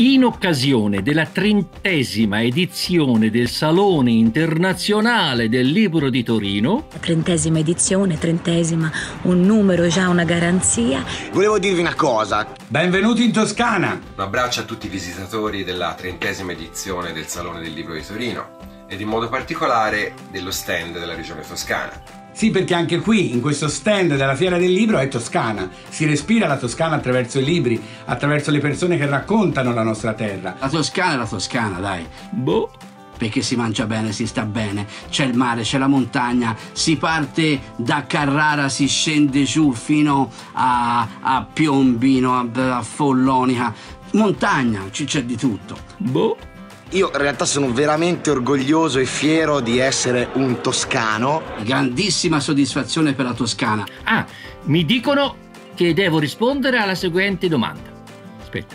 in occasione della trentesima edizione del Salone Internazionale del Libro di Torino. La trentesima edizione, trentesima, un numero già una garanzia. Volevo dirvi una cosa. Benvenuti in Toscana. Un abbraccio a tutti i visitatori della trentesima edizione del Salone del Libro di Torino ed in modo particolare dello stand della regione toscana. Sì, perché anche qui, in questo stand della Fiera del Libro, è Toscana. Si respira la Toscana attraverso i libri, attraverso le persone che raccontano la nostra terra. La Toscana è la Toscana, dai. Boh. Perché si mangia bene, si sta bene, c'è il mare, c'è la montagna, si parte da Carrara, si scende giù fino a, a Piombino, a, a Follonica. Montagna, c'è di tutto. Boh. Io in realtà sono veramente orgoglioso e fiero di essere un toscano. Grandissima soddisfazione per la Toscana. Ah, mi dicono che devo rispondere alla seguente domanda. Aspetta.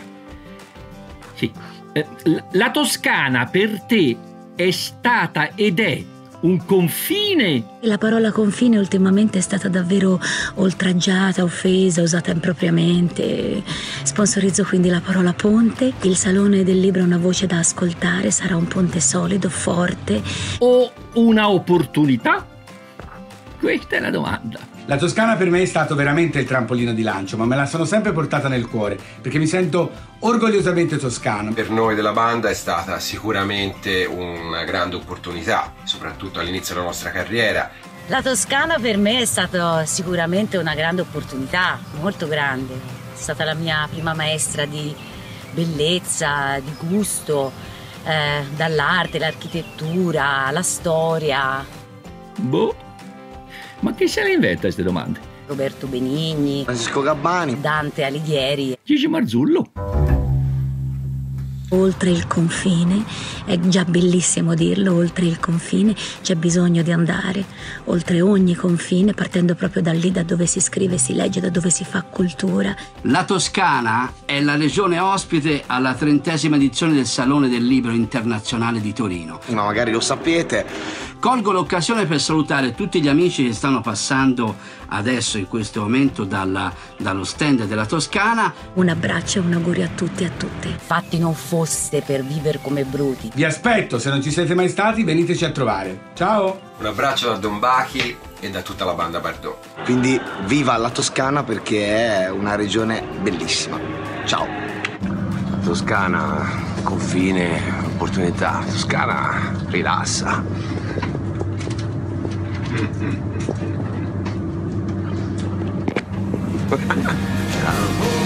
Sì. Eh, la Toscana per te è stata ed è un confine. La parola confine ultimamente è stata davvero oltraggiata, offesa, usata impropriamente. Sponsorizzo quindi la parola ponte. Il Salone del Libro è una voce da ascoltare, sarà un ponte solido, forte. O una opportunità? Questa è la domanda. La Toscana per me è stato veramente il trampolino di lancio, ma me la sono sempre portata nel cuore, perché mi sento orgogliosamente toscano. Per noi della banda è stata sicuramente una grande opportunità, soprattutto all'inizio della nostra carriera. La Toscana per me è stata sicuramente una grande opportunità, molto grande. È stata la mia prima maestra di bellezza, di gusto, eh, dall'arte, l'architettura, la storia. Boh. Ma chi se le inventa queste domande? Roberto Benigni, Francisco Gabbani, Dante Alighieri, Gigi Marzullo. Oltre il confine, è già bellissimo dirlo, oltre il confine c'è bisogno di andare, oltre ogni confine, partendo proprio da lì, da dove si scrive, si legge, da dove si fa cultura. La Toscana è la regione ospite alla trentesima edizione del Salone del Libro Internazionale di Torino. ma magari lo sapete. Colgo l'occasione per salutare tutti gli amici che stanno passando adesso in questo momento dalla- dallo stand della Toscana. Un abbraccio e un augurio a tutti e a tutte. fatti non foste per vivere come bruti. Vi aspetto, se non ci siete mai stati, veniteci a trovare. Ciao! Un abbraccio da Don Bachi e da tutta la banda Bardot. Quindi viva la Toscana perché è una regione bellissima. Ciao. Toscana, confine, opportunità. Toscana rilassa. Ciao.